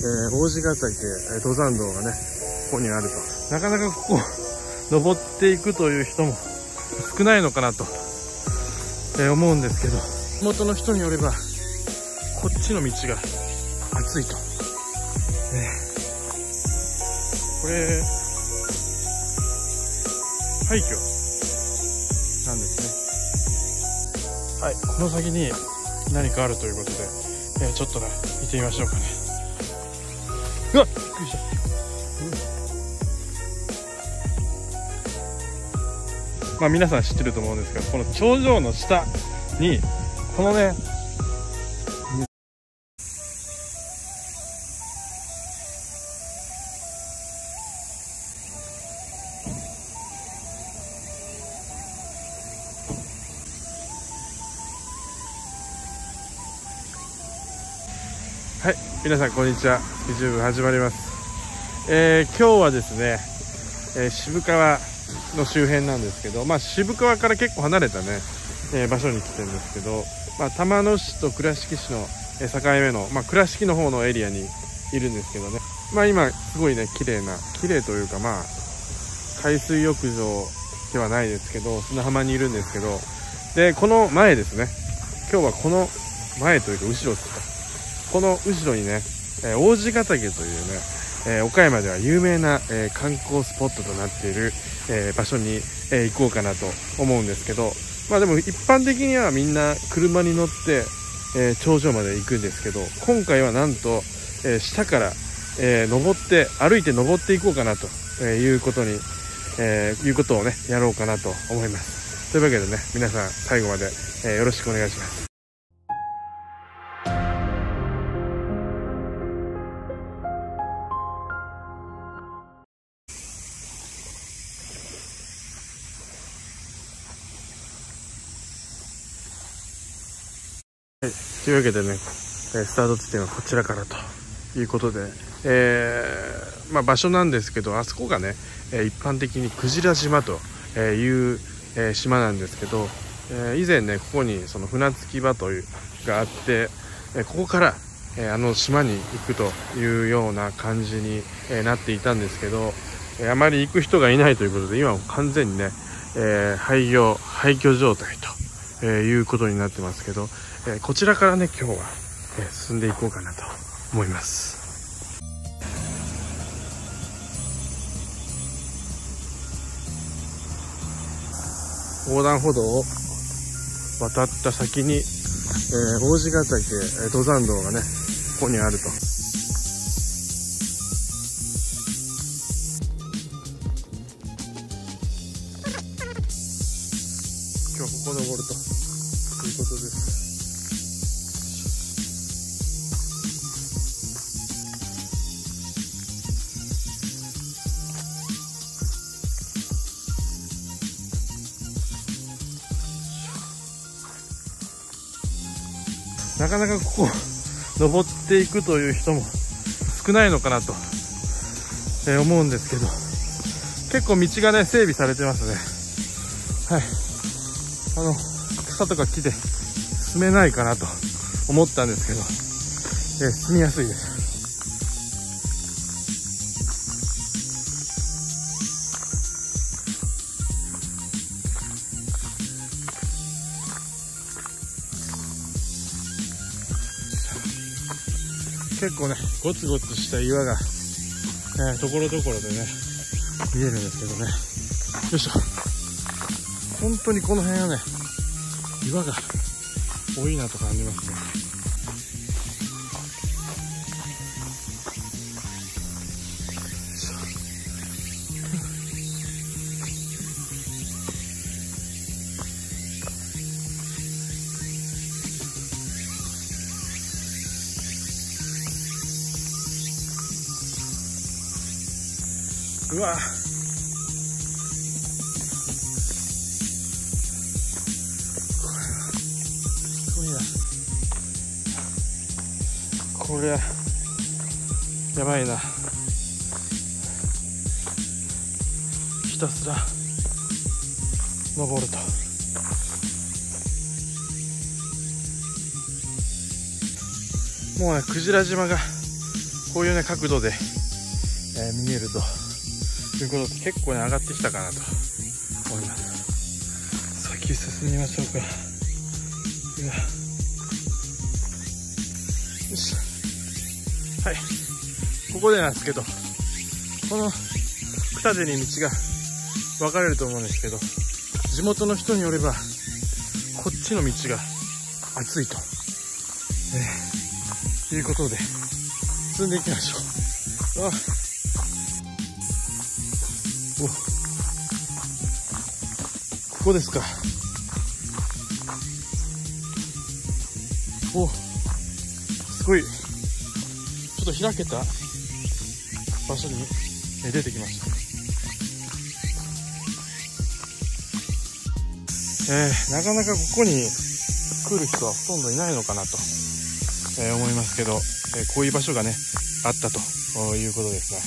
えー、王子ヶ岳登山道がね、ここにあると。なかなかここ、登っていくという人も少ないのかなと、えー、思うんですけど、地元の人によれば、こっちの道が暑いと。ね、これ、廃墟なんですね。はい、この先に何かあるということで、えー、ちょっとね、見てみましょうかね。うわっびっくりした。まあ皆さん知ってると思うんですけど、この頂上の下に、このね、はい、皆さんこんにちは。YouTube 始まります。えー、今日はですね、えー、渋川の周辺なんですけど、まあ、渋川から結構離れたね、えー、場所に来てるんですけど、まあ、玉野市と倉敷市の、境目の、まあ、倉敷の方のエリアにいるんですけどね、まあ、今すごいね綺麗な綺麗というかまあ海水浴場ではないですけど砂浜にいるんですけどでこの前ですね。今日はこの前というか後ろですか。この後ろにね、えー、王子ヶ岳というね、えー、岡山では有名な、えー、観光スポットとなっている、え場所に、え行こうかなと思うんですけど、まあでも一般的にはみんな車に乗って、え頂上まで行くんですけど、今回はなんと、え下から、え登って、歩いて登っていこうかなと、えいうことに、えいうことをね、やろうかなと思います。というわけでね、皆さん最後まで、えよろしくお願いします。はい、というわけでね、スタート地点はこちらからということで、えー、まあ、場所なんですけど、あそこがね、一般的にクジラ島という島なんですけど、以前ね、ここにその船着き場というがあって、ここからあの島に行くというような感じになっていたんですけど、あまり行く人がいないということで、今も完全にね、廃業、廃墟状態ということになってますけど、えー、こちらからね今日は、えー、進んでいこうかなと思います。横断歩道を渡った先に、えー、王子ヶ岳登山道がねここにあると。今日ここ登るということです。なかなかここ、登っていくという人も少ないのかなと、えー、思うんですけど、結構道がね、整備されてますね。はい。あの、草とか木で進めないかなと思ったんですけど、えー、進みやすいです。結構ね、ゴツゴツした岩が、え、ところどころでね、見えるんですけどね。よいしょ。本当にこの辺はね、岩が多いなと感じますね。うわ。これこれやばいな。ひたすら。登ると。もうねクジラ島がこういうね角度で、えー、見えると。いうことで結構ね上がってきたかなと思います。先進みましょうか。よしはい。ここでなんですけどこの二手に道が分かれると思うんですけど地元の人によればこっちの道が暑いと、えー、いうことで進んでいきましょう。あここですか。おすごい。ちょっと開けた。場所に。出てきました。えー、なかなかここに来る人はほとんどいないのかなと、えー、思いますけど、えー、こういう場所がねあったということですね。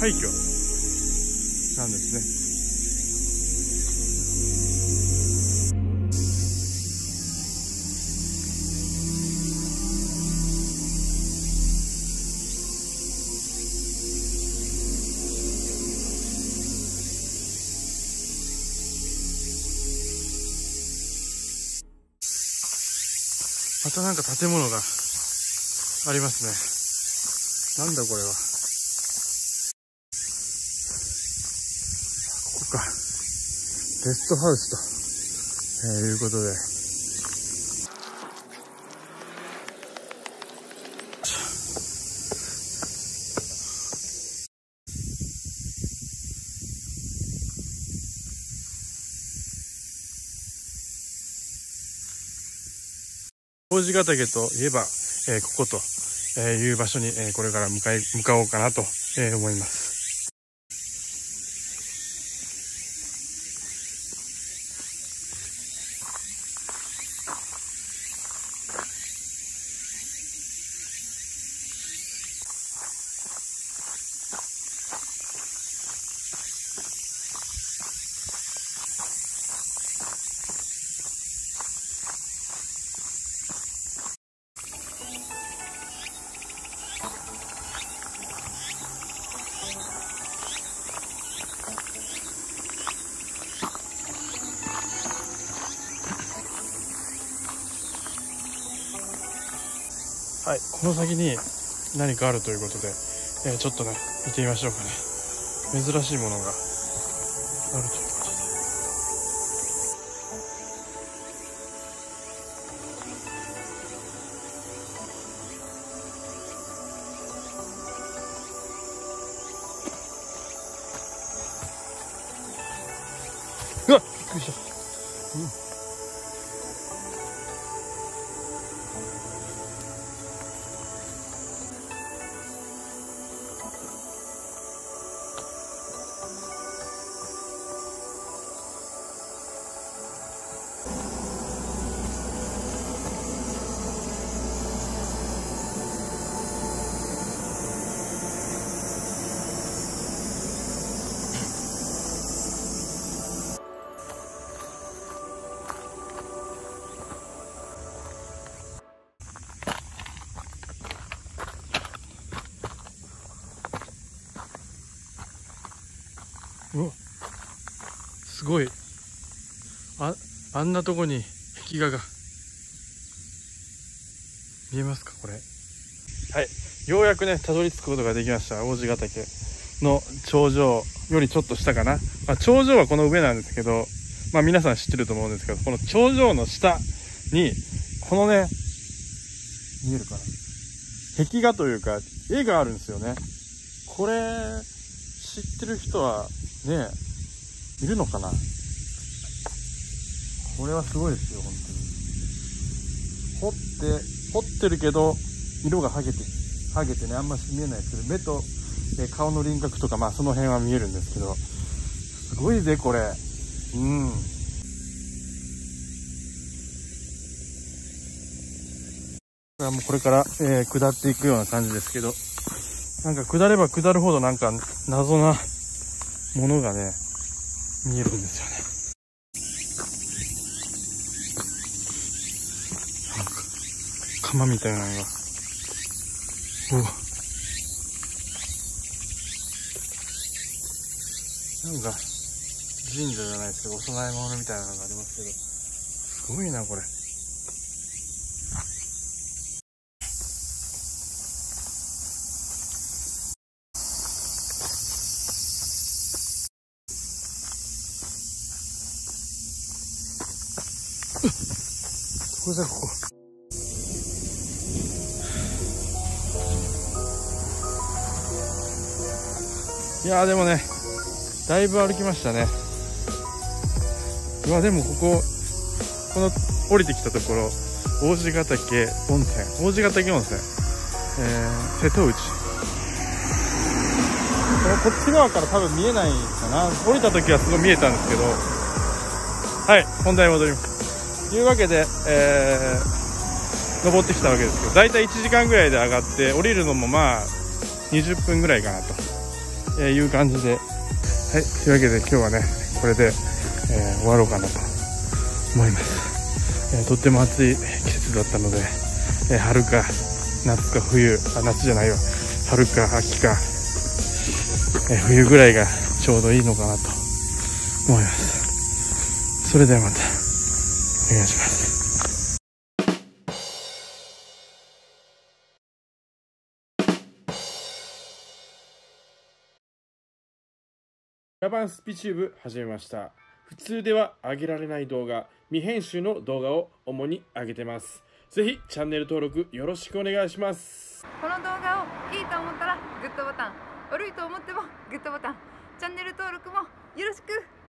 廃墟なんですねまたなんか建物がありますね。なんだこれは。ここか。レストハウスと、えー、いうことで。王子ヶ岳といえば、えー、ここと、えいう場所に、えこれから向かい向かおうかなと、え思います。はい、この先に何かあるということで、えー、ちょっとね、見てみましょうかね。珍しいものがあるということで。うわっびっくりした。うんうわすごい。ああんなとこに壁画が。見えますかこれ。はい。ようやくねたどり着くことができました。王子ヶ岳の頂上。よりちょっと下かな、まあ、頂上はこの上なんですけどまあ皆さん知ってると思うんですけどこの頂上の下にこのね見えるかな。壁画というか絵があるんですよね。これ知ってる人はねえいるのかな？これはすごいですよ、本当に。掘って、掘ってるけど色が剥げて剥げてねあんまし見えないですけど目と、え顔の輪郭とかまあその辺は見えるんですけどすごいぜこれ。うん。これはもうこれから、えー、下っていくような感じですけどなんか下れば下るほどなんか謎なものがね見えるんですよね。なんか釜みたいなのが。おなんか神社じゃないですけどお供え物みたいなのがありますけど。すごいなこれ。これだここ。いやーでもねだいぶ歩きましたね。うわでもこここの降りてきたところ王子ヶ岳温泉王子ヶ岳温泉。えー、瀬戸内。こっち側から多分見えないかな。降りた時はすごい見えたんですけど。はい本題に戻ります。とというわけで、えー、登ってきたわけですけど、大体1時間ぐらいで上がって、降りるのもまあ、20分ぐらいかなと、えいう感じで、はい、というわけで今日はね、これで、えー、終わろうかなと思います。えー、とっても暑い季節だったので、え春か夏か冬、あ、夏じゃないわ、春か秋か、え冬ぐらいがちょうどいいのかなと思います。それではまた。お願いします。ジャパンスピチューブ始めました。普通では上げられない動画未編集の動画を主に上げてます。ぜひチャンネル登録よろしくお願いします。この動画をいいと思ったらグッドボタン悪いと思ってもグッドボタンチャンネル登録もよろしく